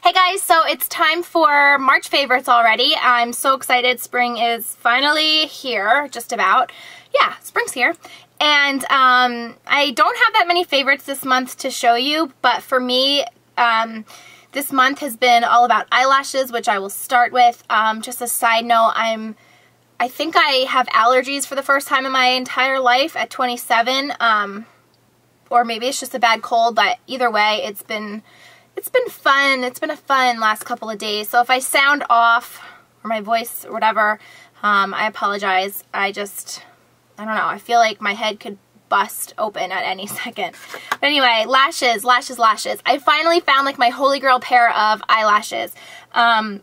Hey guys, so it's time for March favorites already. I'm so excited. Spring is finally here, just about. Yeah, spring's here. And um, I don't have that many favorites this month to show you, but for me, um, this month has been all about eyelashes, which I will start with. Um, just a side note, I'm I think I have allergies for the first time in my entire life at 27. Um, or maybe it's just a bad cold, but either way, it's been it's been fun. It's been a fun last couple of days. So if I sound off or my voice or whatever, um, I apologize. I just, I don't know. I feel like my head could bust open at any second. But anyway, lashes, lashes, lashes. I finally found like my holy grail pair of eyelashes. Um,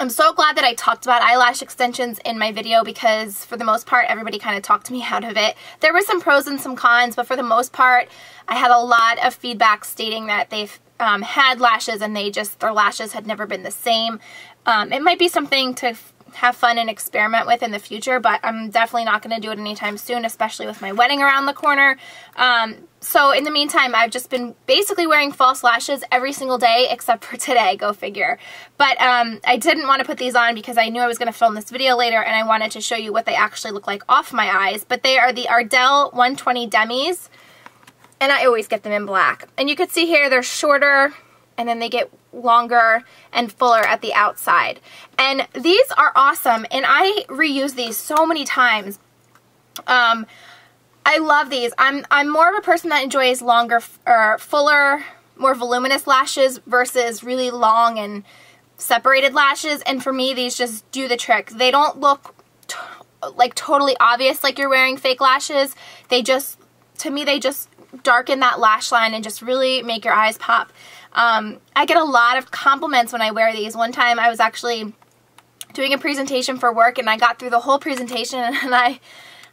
I'm so glad that I talked about eyelash extensions in my video because for the most part everybody kind of talked to me out of it. There were some pros and some cons but for the most part I had a lot of feedback stating that they've um, had lashes and they just, their lashes had never been the same. Um, it might be something to have fun and experiment with in the future, but I'm definitely not going to do it anytime soon, especially with my wedding around the corner. Um, so in the meantime, I've just been basically wearing false lashes every single day except for today, go figure. But um, I didn't want to put these on because I knew I was going to film this video later and I wanted to show you what they actually look like off my eyes. But they are the Ardell 120 Demis and I always get them in black. And you can see here they're shorter and then they get longer and fuller at the outside. And these are awesome and I reuse these so many times. Um, I love these. I'm, I'm more of a person that enjoys longer or fuller, more voluminous lashes versus really long and separated lashes. And for me, these just do the trick. They don't look like totally obvious like you're wearing fake lashes. They just, to me, they just darken that lash line and just really make your eyes pop. Um, I get a lot of compliments when I wear these. One time I was actually doing a presentation for work and I got through the whole presentation and I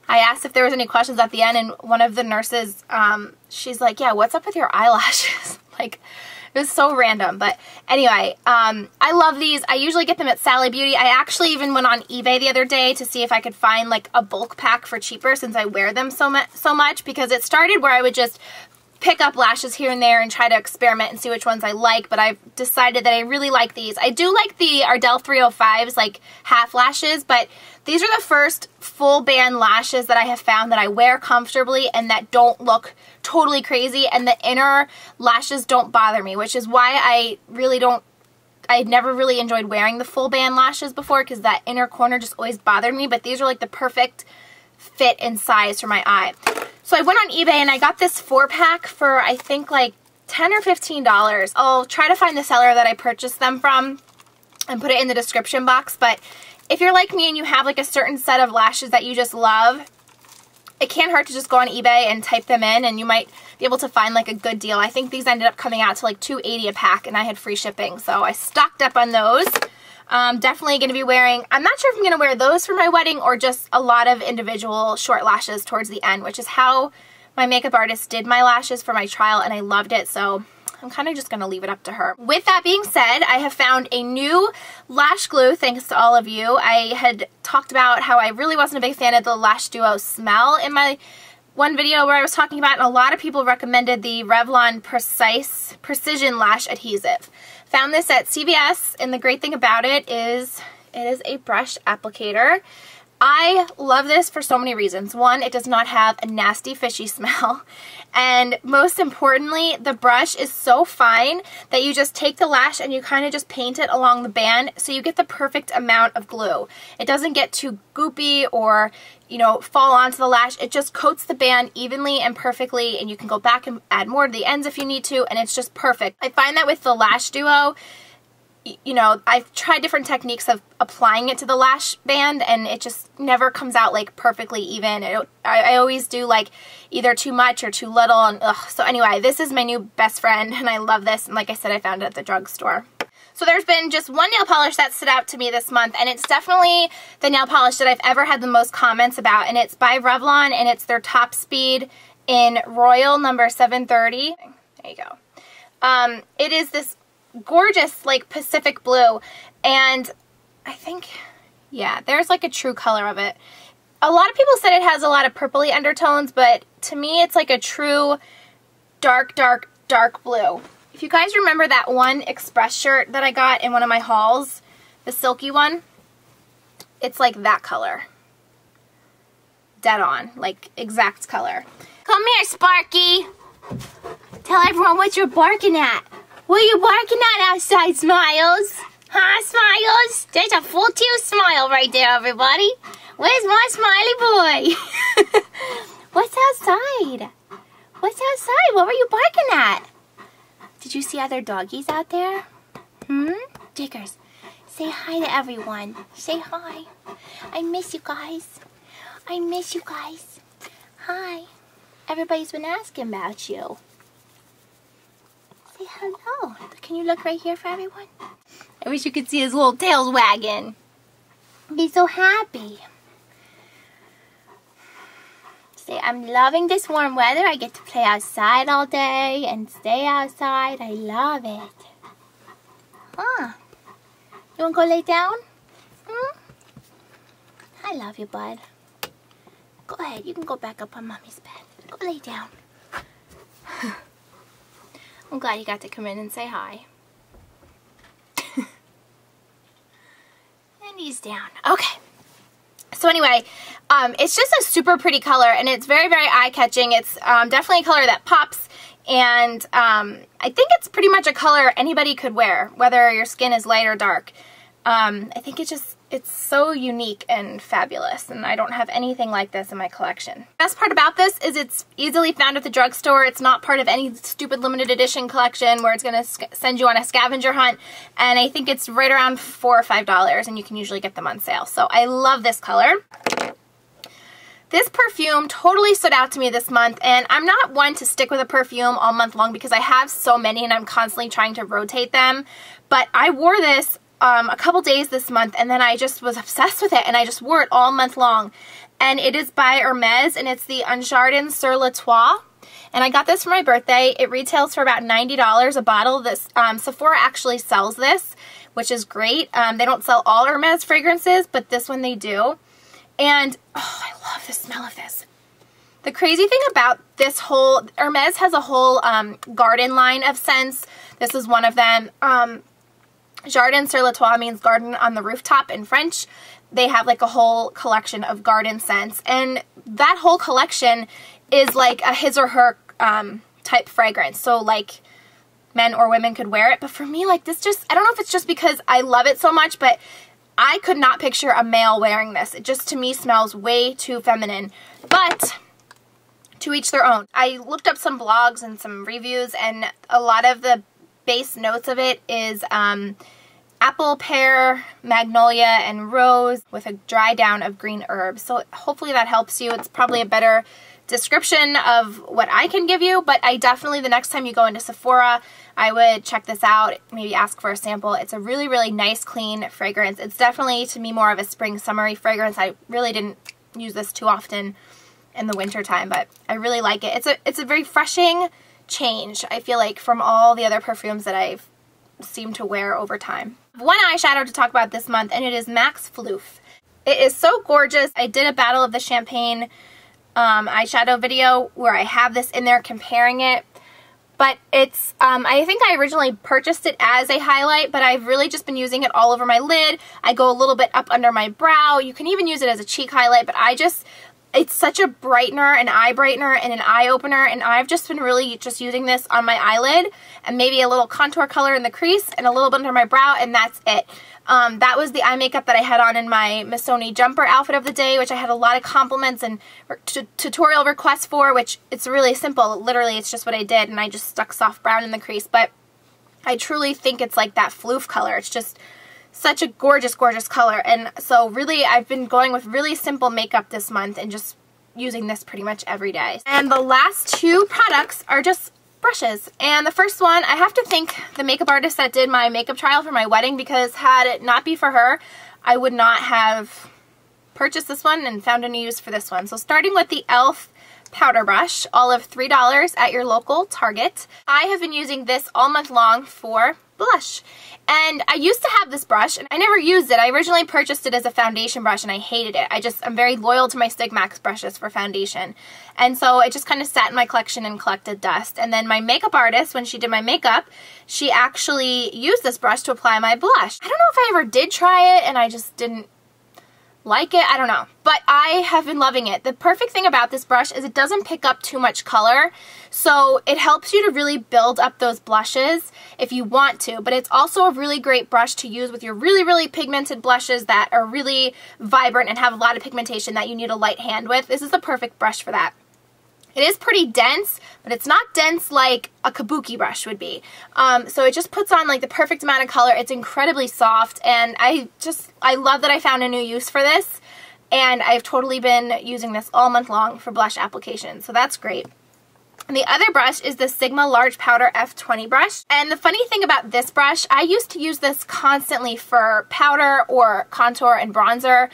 I asked if there was any questions at the end and one of the nurses, um, she's like, yeah, what's up with your eyelashes? like, it was so random. But anyway, um, I love these. I usually get them at Sally Beauty. I actually even went on eBay the other day to see if I could find like a bulk pack for cheaper since I wear them so, mu so much because it started where I would just pick up lashes here and there and try to experiment and see which ones I like, but I've decided that I really like these. I do like the Ardell 305s, like half lashes, but these are the first full band lashes that I have found that I wear comfortably and that don't look totally crazy and the inner lashes don't bother me, which is why I really don't I never really enjoyed wearing the full band lashes before because that inner corner just always bothered me, but these are like the perfect fit and size for my eye. So I went on eBay and I got this four pack for I think like 10 or $15. I'll try to find the seller that I purchased them from and put it in the description box, but if you're like me and you have like a certain set of lashes that you just love, it can't hurt to just go on eBay and type them in and you might be able to find like a good deal. I think these ended up coming out to like 280 a pack and I had free shipping. So I stocked up on those. Um, definitely going to be wearing, I'm not sure if I'm going to wear those for my wedding or just a lot of individual short lashes towards the end, which is how my makeup artist did my lashes for my trial and I loved it. So I'm kind of just going to leave it up to her. With that being said, I have found a new lash glue thanks to all of you. I had talked about how I really wasn't a big fan of the Lash Duo smell in my one video where I was talking about, and a lot of people recommended the Revlon Precise Precision Lash Adhesive. Found this at CVS, and the great thing about it is it is a brush applicator. I love this for so many reasons. One, it does not have a nasty fishy smell. And most importantly, the brush is so fine that you just take the lash and you kind of just paint it along the band so you get the perfect amount of glue. It doesn't get too goopy or, you know, fall onto the lash. It just coats the band evenly and perfectly and you can go back and add more to the ends if you need to and it's just perfect. I find that with the Lash Duo, you know, I've tried different techniques of applying it to the lash band and it just never comes out like perfectly even. It, I, I, always do like either too much or too little. And ugh. So anyway, this is my new best friend and I love this. And like I said, I found it at the drugstore. So there's been just one nail polish that stood out to me this month and it's definitely the nail polish that I've ever had the most comments about and it's by Revlon and it's their top speed in Royal number 730. There you go. Um, it is this gorgeous like Pacific blue and I think yeah there's like a true color of it a lot of people said it has a lot of purpley undertones but to me it's like a true dark dark dark blue If you guys remember that one Express shirt that I got in one of my hauls, the silky one, it's like that color. Dead on, like exact color. Come here, Sparky. Tell everyone what you're barking at. What are you barking at outside, Smiles? Huh, Smiles? There's a full tear smile right there, everybody. Where's my smiley boy? What's outside? What's outside? What were you barking at? Did you see other doggies out there? Hmm? Diggers, say hi to everyone. Say hi. I miss you guys. I miss you guys. Hi. Everybody's been asking about you. Say hello. Can you look right here for everyone? I wish you could see his little tails wagging. He's so happy. Say, I'm loving this warm weather. I get to play outside all day and stay outside. I love it. Huh. You want to go lay down? Hmm? I love you, bud. Go ahead. You can go back up on Mommy's bed. Go lay down. I'm glad you got to come in and say hi. and he's down. Okay. So anyway, um, it's just a super pretty color and it's very, very eye-catching. It's um, definitely a color that pops and um, I think it's pretty much a color anybody could wear, whether your skin is light or dark. Um, I think it just, it's so unique and fabulous, and I don't have anything like this in my collection. Best part about this is it's easily found at the drugstore. It's not part of any stupid limited edition collection where it's going to send you on a scavenger hunt, and I think it's right around 4 or $5, and you can usually get them on sale. So I love this color. This perfume totally stood out to me this month, and I'm not one to stick with a perfume all month long because I have so many and I'm constantly trying to rotate them. But I wore this um, a couple days this month and then I just was obsessed with it and I just wore it all month long. And it is by Hermes and it's the Un Jardin sur le Toit. And I got this for my birthday. It retails for about $90 a bottle. This um, Sephora actually sells this, which is great. Um, they don't sell all Hermes fragrances, but this one they do. And, oh, I love the smell of this. The crazy thing about this whole, Hermes has a whole um, garden line of scents. This is one of them. Jardin sur le toit means garden on the rooftop in French. They have like a whole collection of garden scents. And that whole collection is like a his or her um, type fragrance. So like men or women could wear it. But for me, like this just, I don't know if it's just because I love it so much, but I could not picture a male wearing this. It just to me smells way too feminine. But to each their own. I looked up some blogs and some reviews and a lot of the base notes of it is um, apple, pear, magnolia, and rose with a dry down of green herbs. So hopefully that helps you. It's probably a better description of what I can give you, but I definitely, the next time you go into Sephora, I would check this out, maybe ask for a sample. It's a really, really nice, clean fragrance. It's definitely, to me, more of a spring, summery fragrance. I really didn't use this too often in the winter time, but I really like it. It's a, it's a very refreshing change, I feel like, from all the other perfumes that I've seemed to wear over time. One eyeshadow to talk about this month, and it is MAC's Phloof. It is so gorgeous. I did a Battle of the Champagne um, eyeshadow video where I have this in there comparing it. But it's, um, I think I originally purchased it as a highlight, but I've really just been using it all over my lid. I go a little bit up under my brow. You can even use it as a cheek highlight, but I just, it's such a brightener, an eye brightener, and an eye opener, and I've just been really just using this on my eyelid, and maybe a little contour color in the crease, and a little bit under my brow, and that's it. Um, that was the eye makeup that I had on in my Missoni jumper outfit of the day, which I had a lot of compliments and tutorial requests for, which it's really simple. Literally, it's just what I did, and I just stuck soft brown in the crease, but I truly think it's like that Phloof color. It's just such a gorgeous, gorgeous color. And so really, I've been going with really simple makeup this month and just using this pretty much every day. And the last two products are just brushes. And the first one, I have to thank the makeup artist that did my makeup trial for my wedding because had it not be for her, I would not have purchased this one and found a new use for this one. So starting with the e.l.f. powder brush, all of $3 at your local Target. I have been using this all month long for blush. And I used to have this brush and I never used it. I originally purchased it as a foundation brush and I hated it. I just, I'm very loyal to my Sigmax brushes for foundation. And so it just kind of sat in my collection and collected dust. And then my makeup artist, when she did my makeup, she actually used this brush to apply my blush. I don't know if I ever did try it and I just didn't like it. I don't know. But I have been loving it. The perfect thing about this brush is it doesn't pick up too much color. So it helps you to really build up those blushes if you want to. But it's also a really great brush to use with your really, really pigmented blushes that are really vibrant and have a lot of pigmentation that you need a light hand with. This is the perfect brush for that. It is pretty dense, but it's not dense like a kabuki brush would be. Um, so it just puts on like the perfect amount of color. It's incredibly soft, and I just, I love that I found a new use for this. And I've totally been using this all month long for blush application, so that's great. And the other brush is the Sigma Large Powder F20 brush. And the funny thing about this brush, I used to use this constantly for powder or contour and bronzer.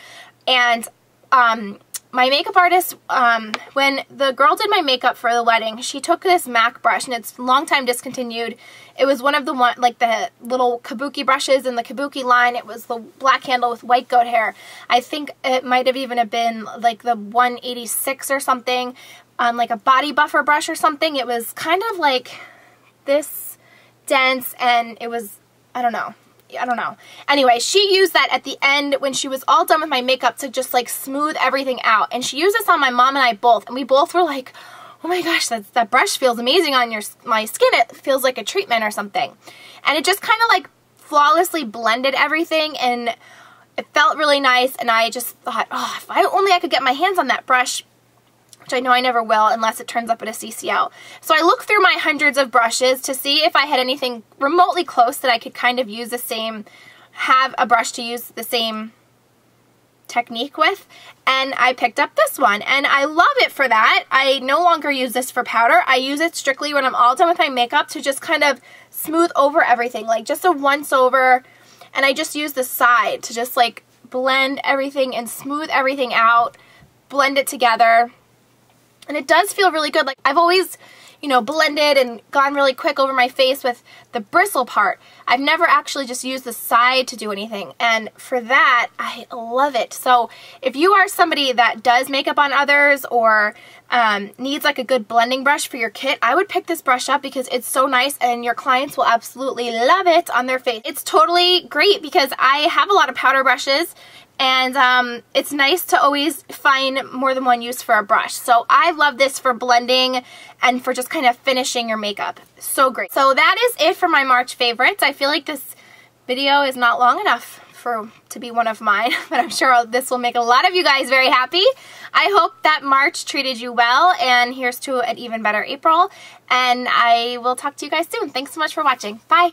And um, my makeup artist, um, when the girl did my makeup for the wedding, she took this MAC brush, and it's long time discontinued. It was one of the one, like the little kabuki brushes in the kabuki line. It was the black handle with white goat hair. I think it might have even have been like the 186 or something, um, like a body buffer brush or something. It was kind of like this dense, and it was, I don't know, I don't know. Anyway, she used that at the end when she was all done with my makeup to just like smooth everything out. And she used this on my mom and I both. And we both were like, oh my gosh, that, that brush feels amazing on your my skin. It feels like a treatment or something. And it just kind of like flawlessly blended everything and it felt really nice. And I just thought, oh, if I only I could get my hands on that brush which I know I never will unless it turns up at a CCO. So I looked through my hundreds of brushes to see if I had anything remotely close that I could kind of use the same, have a brush to use the same technique with and I picked up this one and I love it for that. I no longer use this for powder. I use it strictly when I'm all done with my makeup to just kind of smooth over everything like just a once over and I just use the side to just like blend everything and smooth everything out, blend it together. And it does feel really good. Like I've always, you know, blended and gone really quick over my face with the bristle part. I've never actually just used the side to do anything. And for that, I love it. So if you are somebody that does makeup on others or um, needs like a good blending brush for your kit, I would pick this brush up because it's so nice and your clients will absolutely love it on their face. It's totally great because I have a lot of powder brushes and um, it's nice to always find more than one use for a brush. So I love this for blending and for just kind of finishing your makeup. So great. So that is it for my March favorites. I feel like this video is not long enough for to be one of mine, but I'm sure this will make a lot of you guys very happy. I hope that March treated you well, and here's to an even better April, and I will talk to you guys soon. Thanks so much for watching. Bye!